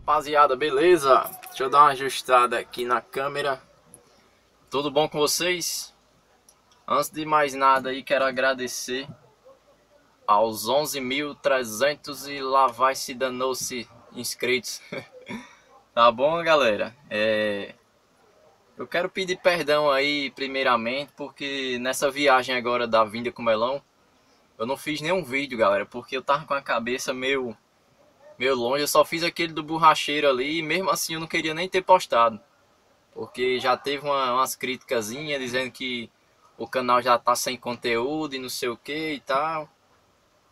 rapaziada, beleza? Deixa eu dar uma ajustada aqui na câmera. Tudo bom com vocês? Antes de mais nada aí, quero agradecer aos 11.300 e lá vai se danou-se inscritos. tá bom, galera? É... Eu quero pedir perdão aí, primeiramente, porque nessa viagem agora da vinda com melão, eu não fiz nenhum vídeo, galera, porque eu tava com a cabeça meio meio longe. Eu só fiz aquele do borracheiro ali e mesmo assim eu não queria nem ter postado. Porque já teve uma, umas críticas dizendo que o canal já tá sem conteúdo e não sei o que e tal.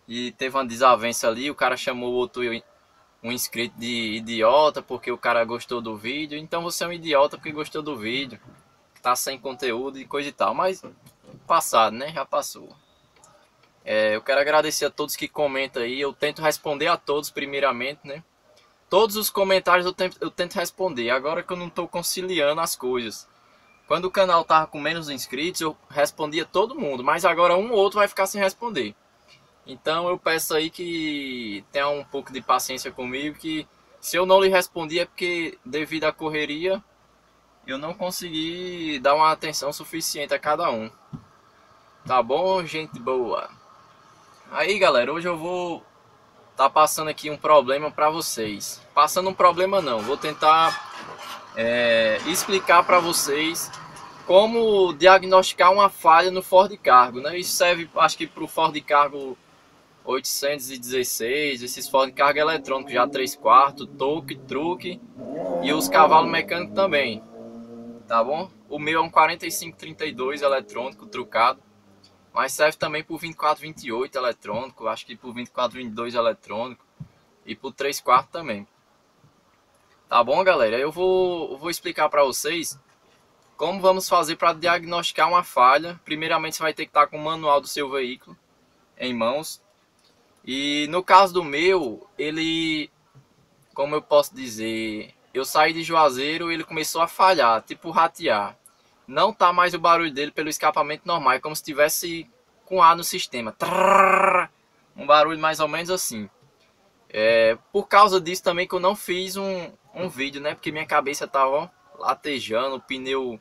E teve uma desavença ali, o cara chamou o outro um inscrito de idiota porque o cara gostou do vídeo. Então você é um idiota porque gostou do vídeo. Tá sem conteúdo e coisa e tal. Mas passado, né? Já passou. É, eu quero agradecer a todos que comentam aí. Eu tento responder a todos primeiramente, né? Todos os comentários eu tento, eu tento responder. Agora que eu não estou conciliando as coisas. Quando o canal tava com menos inscritos, eu respondia todo mundo. Mas agora um ou outro vai ficar sem responder. Então eu peço aí que tenha um pouco de paciência comigo. Que se eu não lhe respondi é porque devido à correria eu não consegui dar uma atenção suficiente a cada um. Tá bom, gente boa? Aí galera, hoje eu vou tá passando aqui um problema para vocês. Passando um problema não, vou tentar é, explicar para vocês como diagnosticar uma falha no Ford Cargo. Né? Isso serve acho que para o Ford Cargo 816, esses Ford Cargo eletrônicos já 3 quartos, toque, truque e os cavalos mecânicos também. Tá bom? O meu é um 4532 eletrônico trucado. Mas serve também por 2428 eletrônico, acho que por 2422 eletrônico e por 3 quartos também. Tá bom, galera? Eu vou, vou explicar para vocês como vamos fazer para diagnosticar uma falha. Primeiramente, você vai ter que estar com o manual do seu veículo em mãos. E no caso do meu, ele, como eu posso dizer, eu saí de Juazeiro e ele começou a falhar, tipo ratear não tá mais o barulho dele pelo escapamento normal, é como se tivesse com ar no sistema. Um barulho mais ou menos assim. É, por causa disso também que eu não fiz um, um vídeo, né? Porque minha cabeça tava latejando, o pneu,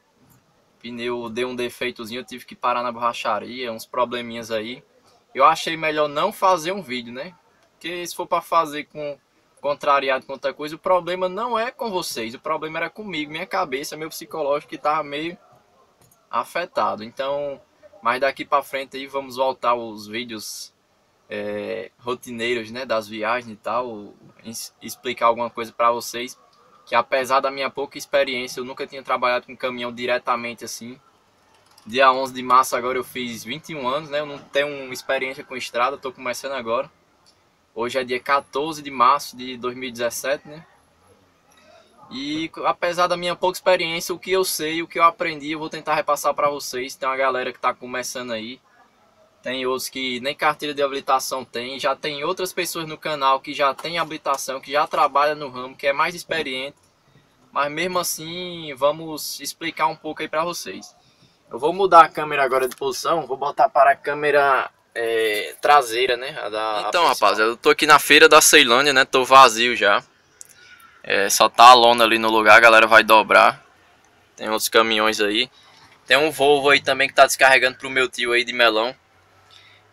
pneu deu um defeitozinho, eu tive que parar na borracharia, uns probleminhas aí. Eu achei melhor não fazer um vídeo, né? Porque se for para fazer com contrariado com outra coisa, o problema não é com vocês, o problema era comigo, minha cabeça, meu psicológico que tava meio afetado. Então, mais daqui para frente aí vamos voltar os vídeos é, rotineiros, né, das viagens e tal, explicar alguma coisa para vocês, que apesar da minha pouca experiência, eu nunca tinha trabalhado com caminhão diretamente assim. Dia 11 de março agora eu fiz 21 anos, né? Eu não tenho experiência com estrada, estou começando agora. Hoje é dia 14 de março de 2017, né? E apesar da minha pouca experiência, o que eu sei, o que eu aprendi, eu vou tentar repassar para vocês. Tem uma galera que está começando aí. Tem outros que nem carteira de habilitação tem. Já tem outras pessoas no canal que já tem habilitação, que já trabalha no ramo, que é mais experiente. Mas mesmo assim, vamos explicar um pouco aí para vocês. Eu vou mudar a câmera agora de posição. Vou botar para a câmera é, traseira, né? Da, então, rapaziada, eu tô aqui na feira da Ceilândia, né? Tô vazio já. É, só tá a lona ali no lugar, a galera vai dobrar. Tem outros caminhões aí. Tem um Volvo aí também que tá descarregando pro meu tio aí de melão.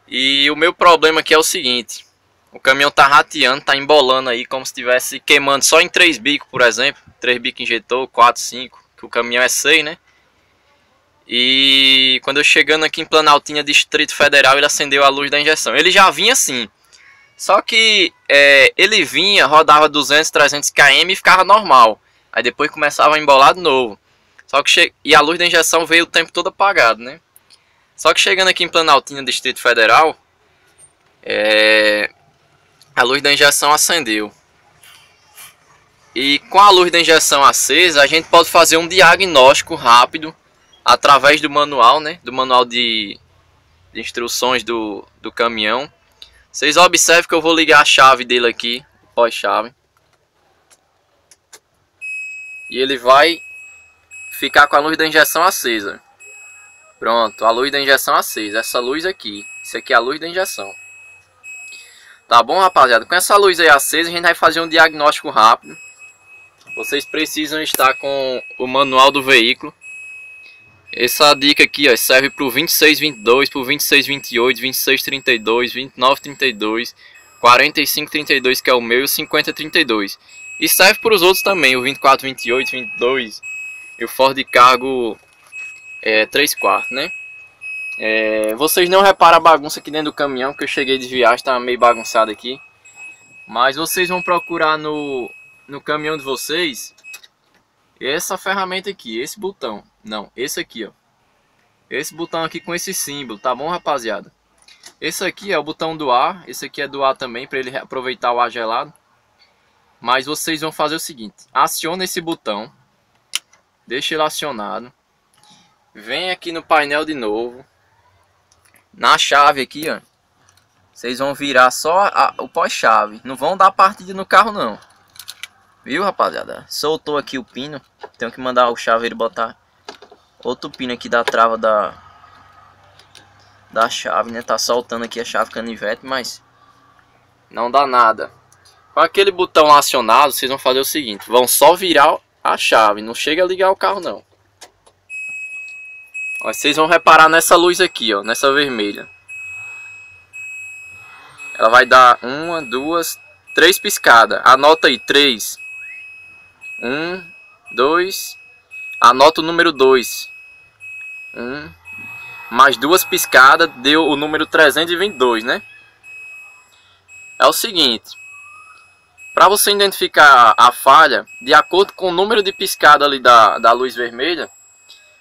E o meu problema aqui é o seguinte. O caminhão tá rateando, tá embolando aí como se estivesse queimando só em três bicos, por exemplo. Três bicos injetor, quatro, cinco. Que o caminhão é 6, né? E quando eu chegando aqui em Planaltina, Distrito Federal, ele acendeu a luz da injeção. Ele já vinha assim. Só que é, ele vinha, rodava 200, 300 km e ficava normal. Aí depois começava a embolar de novo. Só que che... E a luz da injeção veio o tempo todo apagado, né? Só que chegando aqui em Planaltina, Distrito Federal, é... a luz da injeção acendeu. E com a luz da injeção acesa, a gente pode fazer um diagnóstico rápido através do manual, né? Do manual de, de instruções do, do caminhão vocês observem que eu vou ligar a chave dele aqui, pós-chave. E ele vai ficar com a luz da injeção acesa. Pronto, a luz da injeção acesa. Essa luz aqui. Isso aqui é a luz da injeção. Tá bom, rapaziada? Com essa luz aí acesa, a gente vai fazer um diagnóstico rápido. vocês precisam estar com o manual do veículo. Essa dica aqui ó, serve para o 2622, para o 2628, 2632, 2932, 4532 que é o meu e o 5032. E serve para os outros também, o 2428, 22 e o Ford Cargo é, 3 quartos, né? É, vocês não reparam a bagunça aqui dentro do caminhão, que eu cheguei de viagem, tá meio bagunçado aqui. Mas vocês vão procurar no, no caminhão de vocês essa ferramenta aqui, esse botão. Não, esse aqui, ó. Esse botão aqui com esse símbolo, tá bom, rapaziada? Esse aqui é o botão do ar, esse aqui é do ar também, para ele aproveitar o ar gelado. Mas vocês vão fazer o seguinte, aciona esse botão, deixa ele acionado. Vem aqui no painel de novo. Na chave aqui, ó. Vocês vão virar só a, o pós-chave. Não vão dar partida no carro, não. Viu, rapaziada? Soltou aqui o pino. Tenho que mandar o chaveiro botar outro pino aqui da trava da da chave, né? Tá soltando aqui a chave canivete, mas não dá nada. Com aquele botão acionado, vocês vão fazer o seguinte. Vão só virar a chave. Não chega a ligar o carro, não. Vocês vão reparar nessa luz aqui, ó, nessa vermelha. Ela vai dar uma, duas, três piscadas. Anota aí, três. Um, dois. Anota o número dois. Um. Mais duas piscadas deu o número 322, né? É o seguinte. Para você identificar a falha, de acordo com o número de piscada ali da, da luz vermelha,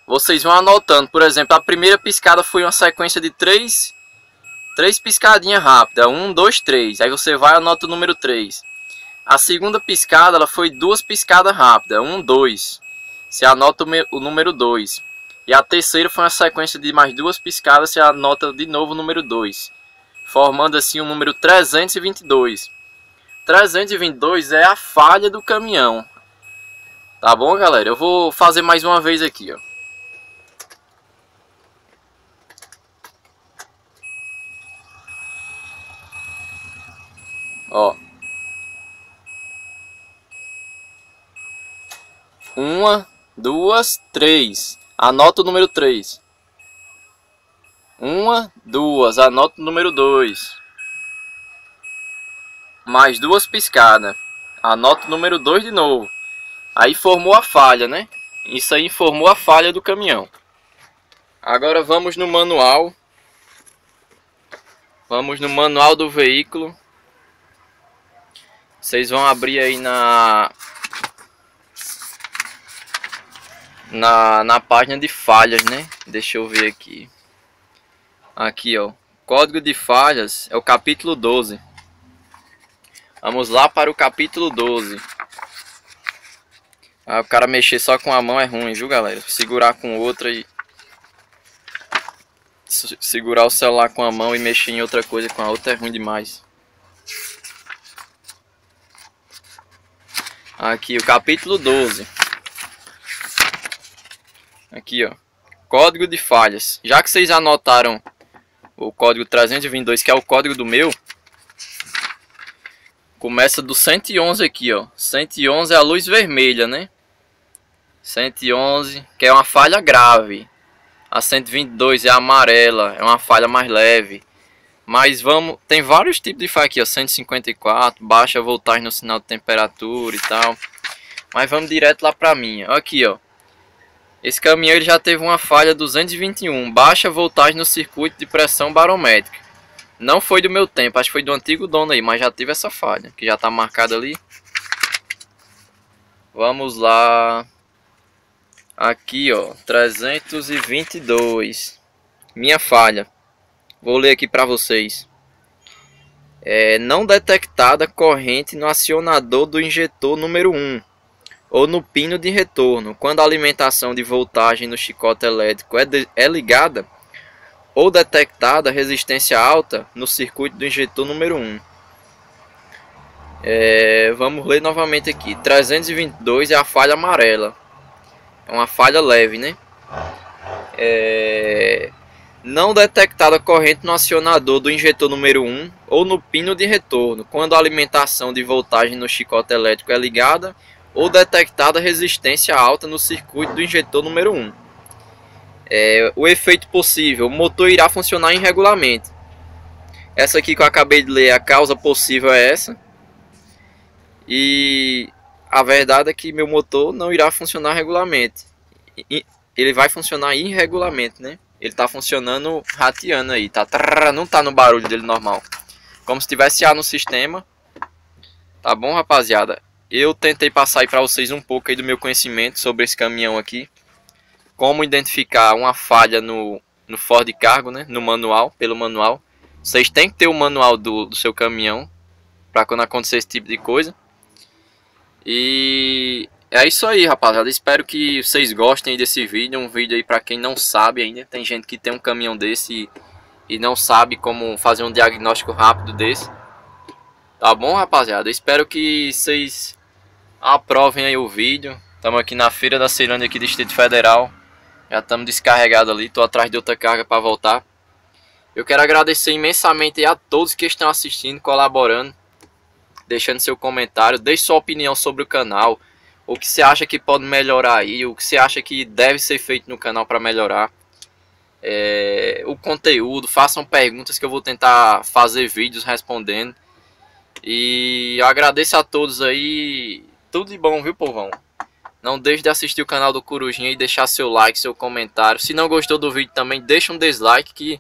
vocês vão anotando, por exemplo, a primeira piscada foi uma sequência de três, três piscadinhas rápidas, um, dois, três. Aí você vai e anota o número 3. A segunda piscada ela foi duas piscadas rápidas, um, dois. Você anota o, número 2. E a terceira foi uma sequência de mais duas piscadas, você anota de novo o número 2. Formando assim o número 322. 322 é a falha do caminhão. Tá bom, galera? Eu vou fazer mais uma vez aqui, ó. Ó. Uma, duas, três. Anota o número três. Uma, duas. Anota o número dois. Mais duas piscadas. Anota o número dois de novo. Aí formou a falha, né? Isso aí formou a falha do caminhão. Agora vamos no manual. Vamos no manual do veículo. Vocês vão abrir aí na na, na página de falhas, né? Deixa eu ver aqui. Aqui, ó. Código de falhas é o capítulo 12. Vamos lá para o capítulo 12. Ah, o cara mexer só com a mão é ruim, viu, galera? Segurar com outra e... Segurar o celular com a mão e mexer em outra coisa com a outra é ruim demais. Aqui, o capítulo 12. Aqui, ó. Código de falhas. Já que vocês anotaram o código 322, que é o código do meu, começa do 111 aqui, ó. 111 é a luz vermelha, né? 111, que é uma falha grave. A 122 é amarela, é uma falha mais leve. Mas vamos, tem vários tipos de faca aqui, ó, 154, baixa voltagem no sinal de temperatura e tal. Mas vamos direto lá pra minha. Aqui, ó. Esse caminhão ele já teve uma falha 221, baixa voltagem no circuito de pressão barométrica. Não foi do meu tempo, acho que foi do antigo dono aí, mas já teve essa falha, que já tá marcada ali. Vamos lá. Aqui, ó, 322. Minha falha. Vou ler aqui para vocês. É, não detectada corrente no acionador do injetor número 1 ou no pino de retorno, quando a alimentação de voltagem no chicote elétrico é, de, é ligada ou detectada resistência alta no circuito do injetor número 1. É, vamos ler novamente aqui. 322 é a falha amarela. É uma falha leve, né? É, não detectada corrente no acionador do injetor número 1 ou no pino de retorno, quando a alimentação de voltagem no chicote elétrico é ligada ou detectada resistência alta no circuito do injetor número 1. É, o efeito possível, o motor irá funcionar irregularmente. Essa aqui que eu acabei de ler, a causa possível é essa. E a verdade é que meu motor não irá funcionar regularmente. Ele vai funcionar irregularmente, né? Ele está funcionando rateando aí, tá? Não tá no barulho dele normal. Como se tivesse ar no sistema. Tá bom, rapaziada? Eu tentei passar aí para vocês um pouco aí do meu conhecimento sobre esse caminhão aqui. Como identificar uma falha no, no Ford Cargo, né? No manual, pelo manual. Vocês têm que ter o manual do, do seu caminhão para quando acontecer esse tipo de coisa. E é isso aí, rapaziada. Espero que vocês gostem desse vídeo. Um vídeo aí para quem não sabe ainda. Tem gente que tem um caminhão desse e, e não sabe como fazer um diagnóstico rápido desse. Tá bom, rapaziada? Espero que vocês aprovem aí o vídeo. Estamos aqui na Feira da Ceilândia aqui do Distrito Federal. Já estamos descarregados ali. Estou atrás de outra carga para voltar. Eu quero agradecer imensamente a todos que estão assistindo, colaborando, deixando seu comentário, deixe sua opinião sobre o canal o que você acha que pode melhorar aí, o que você acha que deve ser feito no canal para melhorar. É, o conteúdo, façam perguntas que eu vou tentar fazer vídeos respondendo. E agradeço a todos aí. Tudo de bom, viu, povão? Não deixe de assistir o canal do Corujinha e deixar seu like, seu comentário. Se não gostou do vídeo também, deixa um dislike que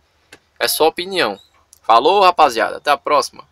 é sua opinião. Falou, rapaziada. Até a próxima.